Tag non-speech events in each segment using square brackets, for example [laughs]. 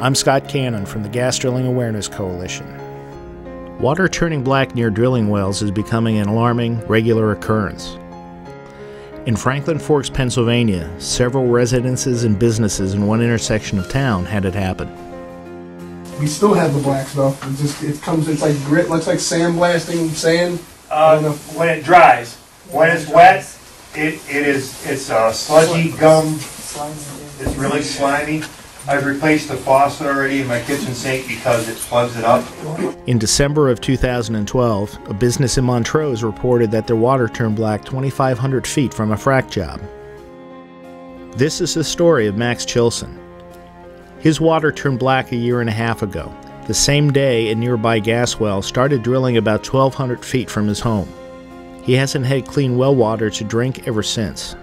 I'm Scott Cannon from the Gas Drilling Awareness Coalition. Water turning black near drilling wells is becoming an alarming, regular occurrence. In Franklin Forks, Pennsylvania, several residences and businesses in one intersection of town had it happen. We still have the black stuff. It just it comes. It's like grit. Looks like sandblasting sand. I don't Uh, when it dries. When it's wet, it, it is, it's a sludgy gum. It's really slimy. I've replaced the faucet already in my kitchen sink because it plugs it up. In December of 2012, a business in Montrose reported that their water turned black 2,500 feet from a frac job. This is the story of Max Chilson. His water turned black a year and a half ago. The same day, a nearby gas well started drilling about 1,200 feet from his home. He hasn't had clean well water to drink ever since.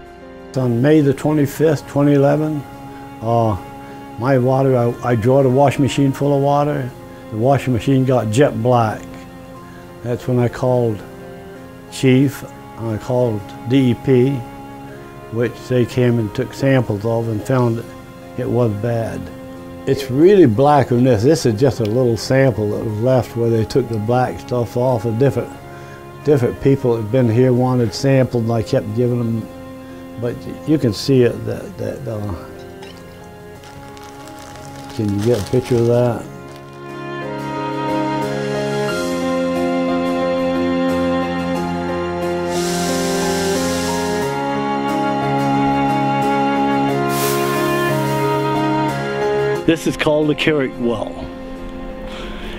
On May the 25th, 2011, uh, my water, I, I drawed a washing machine full of water. The washing machine got jet black. That's when I called Chief, I called DEP, which they came and took samples of and found it was bad. It's really blacker than this. This is just a little sample that was left where they took the black stuff off of different, different people that had been here wanted samples and I kept giving them but you can see it that that uh, can you get a picture of that this is called the Carrick well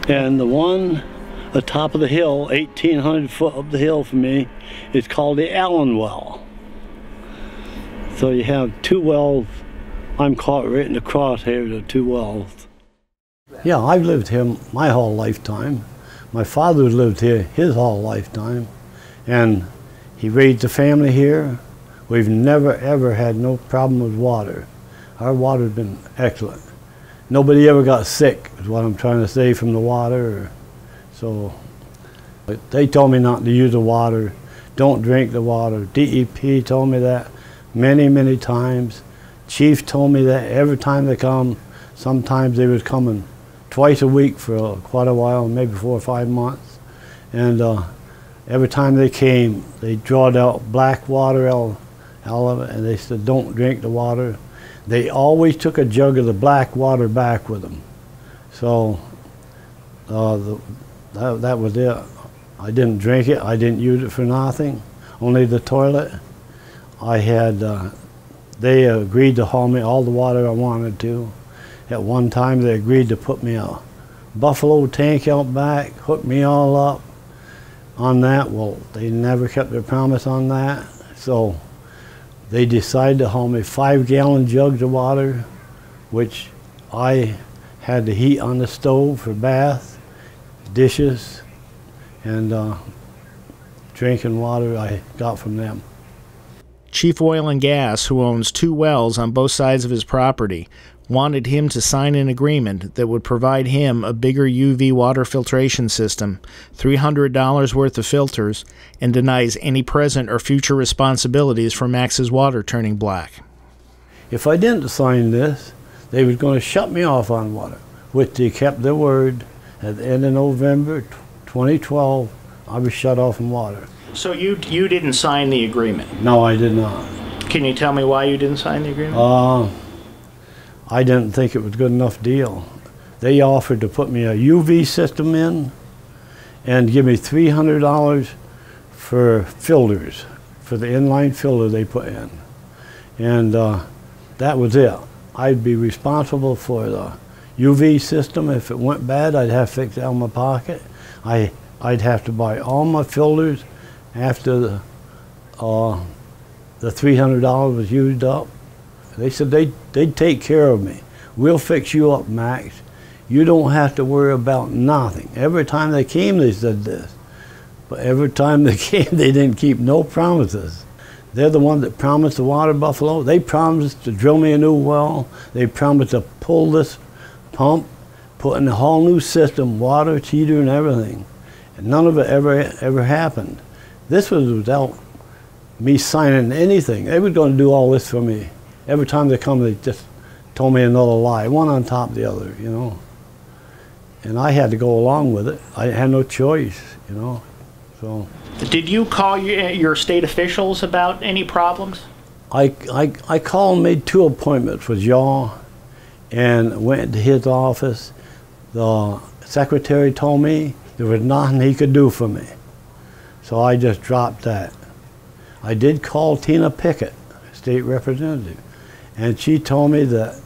and the one the top of the hill 1800 foot up the hill from me is called the Allen well so you have two wells. I'm caught right in the crosshairs of two worlds. Yeah, I've lived here my whole lifetime. My father lived here his whole lifetime, and he raised a family here. We've never ever had no problem with water. Our water's been excellent. Nobody ever got sick, is what I'm trying to say from the water. So they told me not to use the water. Don't drink the water. DEP told me that many, many times. Chief told me that every time they come, sometimes they was coming twice a week for uh, quite a while, maybe four or five months. And uh, every time they came, they drawed out black water out, out of it, and they said, don't drink the water. They always took a jug of the black water back with them. So uh, the, that, that was it. I didn't drink it. I didn't use it for nothing, only the toilet. I had, uh, they agreed to haul me all the water I wanted to. At one time, they agreed to put me a buffalo tank out back, hook me all up on that. Well, they never kept their promise on that. So they decided to haul me five gallon jugs of water, which I had to heat on the stove for bath, dishes, and uh, drinking water I got from them. Chief Oil and Gas, who owns two wells on both sides of his property, wanted him to sign an agreement that would provide him a bigger UV water filtration system, $300 worth of filters, and denies any present or future responsibilities for Max's water turning black. If I didn't sign this, they was going to shut me off on water, which they kept their word. At the end of November 2012, I was shut off from water. So you you didn't sign the agreement. No, I did not. Can you tell me why you didn't sign the agreement? Uh, I didn't think it was a good enough deal. They offered to put me a UV system in and give me $300 for filters, for the inline filter they put in. And uh, that was it. I'd be responsible for the UV system. If it went bad, I'd have to fix it out of my pocket. I, I'd have to buy all my filters after the, uh, the $300 was used up. They said they'd, they'd take care of me. We'll fix you up, Max. You don't have to worry about nothing. Every time they came, they said this. But every time [laughs] they came, they didn't keep no promises. They're the ones that promised the water buffalo. They promised to drill me a new well. They promised to pull this pump, put in a whole new system, water, heater, and everything. And none of it ever, ever happened. This was without me signing anything. They were going to do all this for me. Every time they come, they just told me another lie, one on top of the other, you know. And I had to go along with it. I had no choice, you know. So Did you call your, your state officials about any problems? I, I, I called and made two appointments with Yaw and went to his office. The secretary told me there was nothing he could do for me. So I just dropped that. I did call Tina Pickett, state representative, and she told me that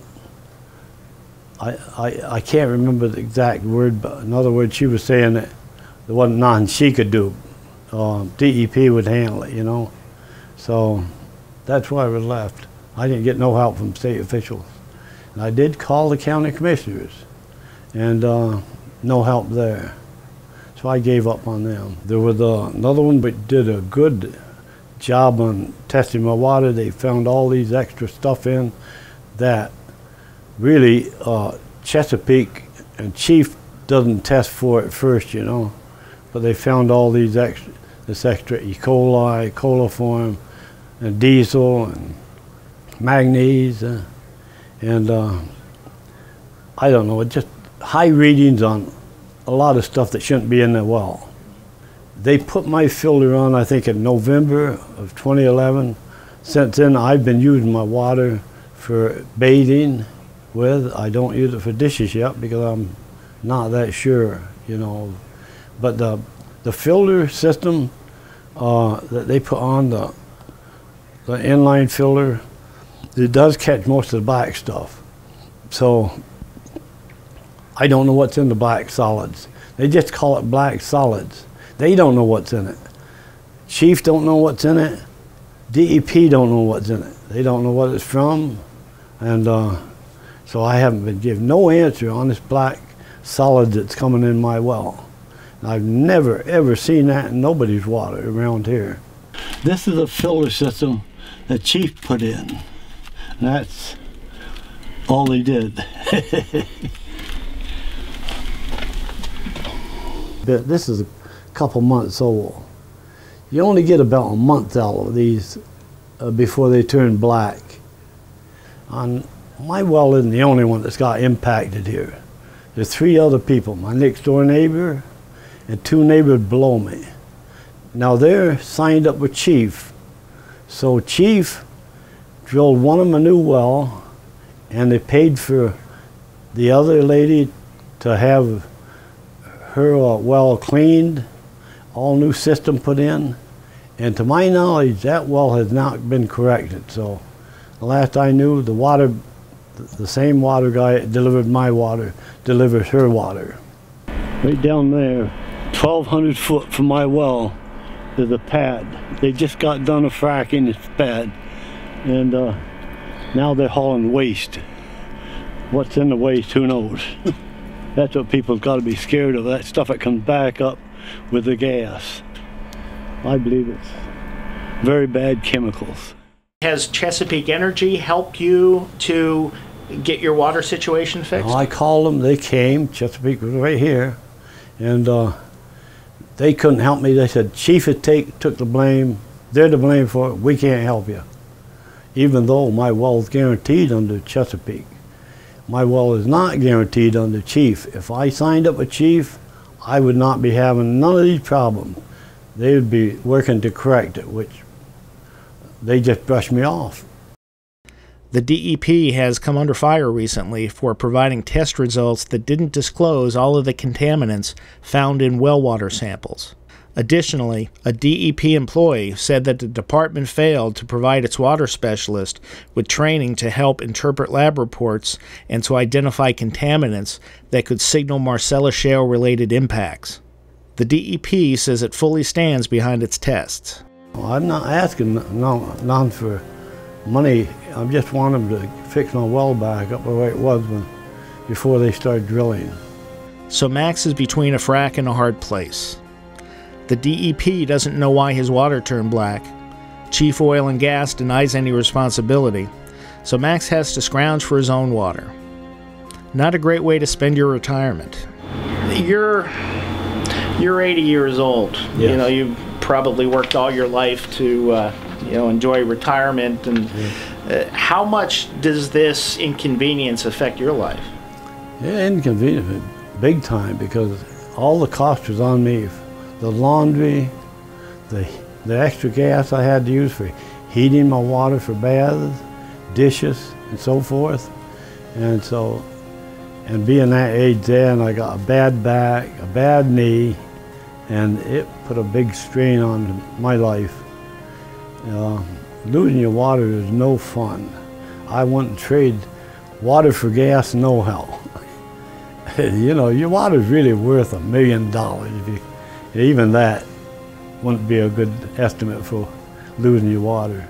I, I, I can't remember the exact word, but in other words, she was saying that there wasn't nothing she could do. Um, DEP would handle it, you know. So that's why I was left. I didn't get no help from state officials. And I did call the county commissioners, and uh, no help there. So I gave up on them. There was uh, another one, but did a good job on testing my water. They found all these extra stuff in that really uh, Chesapeake and Chief doesn't test for it first, you know. But they found all these extra, this extra E. coli, coliform, and diesel, and manganese, uh, and uh, I don't know, just high readings on a lot of stuff that shouldn't be in the well. They put my filter on, I think, in November of 2011. Since then, I've been using my water for bathing with. I don't use it for dishes yet because I'm not that sure, you know. But the the filter system uh, that they put on the the inline filter, it does catch most of the black stuff. So I don't know what's in the black solids. They just call it black solids. They don't know what's in it. Chief don't know what's in it. DEP don't know what's in it. They don't know what it's from, and uh, so I haven't been given no answer on this black solid that's coming in my well. I've never ever seen that in nobody's water around here. This is a filter system that Chief put in. That's all they did. [laughs] but this is a couple months old. You only get about a month out of these uh, before they turn black. On my well isn't the only one that's got impacted here. There's three other people, my next door neighbor and two neighbors below me. Now they're signed up with Chief. So Chief drilled one of them a new well and they paid for the other lady to have her well cleaned, all new system put in. And to my knowledge, that well has not been corrected. So the last I knew, the water, the same water guy that delivered my water, delivers her water. Right down there, 1,200 foot from my well, there's a pad. They just got done a fracking this pad. And uh, now they're hauling waste. What's in the waste, who knows? [laughs] That's what people's got to be scared of, that stuff that comes back up with the gas. I believe it's very bad chemicals. Has Chesapeake Energy helped you to get your water situation fixed? Well, I called them, they came, Chesapeake was right here, and uh, they couldn't help me. They said, Chief had take, took the blame, they're to blame for it, we can't help you. Even though my well is guaranteed under Chesapeake. My well is not guaranteed under Chief. If I signed up with Chief, I would not be having none of these problems. They would be working to correct it, which they just brushed me off. The DEP has come under fire recently for providing test results that didn't disclose all of the contaminants found in well water samples. Additionally, a DEP employee said that the department failed to provide its water specialist with training to help interpret lab reports and to identify contaminants that could signal Marcellus Shale related impacts. The DEP says it fully stands behind its tests. Well, I'm not asking no, none for money. I just want them to fix my well back up the way it was when, before they started drilling. So Max is between a frack and a hard place. The DEP doesn't know why his water turned black. Chief Oil and Gas denies any responsibility, so Max has to scrounge for his own water. Not a great way to spend your retirement. You're you're 80 years old. You know, you've probably worked all your life to uh, you know enjoy retirement and Uh, how much does this inconvenience affect your life? Yeah, inconvenient, big time, because all the cost was on me. The laundry, the, the extra gas I had to use for heating my water for baths, dishes, and so forth. And so, and being that age then, I got a bad back, a bad knee, and it put a big strain on my life. Uh, losing your water is no fun. I wouldn't trade water for gas, no how. [laughs] you know, your water's really worth a million dollars. If you, even that wouldn't be a good estimate for losing your water.